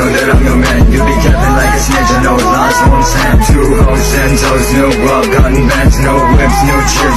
know that I'm your man. You be capping like a snitch, I know it's lies, so I'm saying Two hoes, ten toes, new world, gun bands, no whips, new chips,